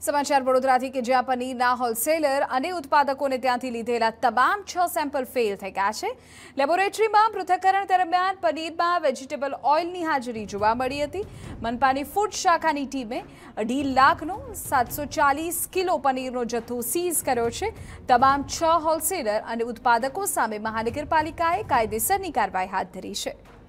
સમાચાર વડોદરાથી કે જ્યાં પનીરના હોલસેલર અને ઉત્પાદકોને ત્યાંથી લીધેલા તમામ છ સેમ્પલ ફેલ થઈ ગયા છે લેબોરેટરીમાં પૃથ્થકરણ દરમિયાન પનીરમાં વેજીટેબલ ઓઇલની હાજરી જોવા મળી હતી મનપાની ફૂડ શાખાની ટીમે અઢી લાખનો સાતસો ચાલીસ કિલો પનીરનો જથ્થો સીઝ કર્યો છે તમામ છ હોલસેલર અને ઉત્પાદકો સામે મહાનગરપાલિકાએ કાયદેસરની કાર્યવાહી હાથ ધરી છે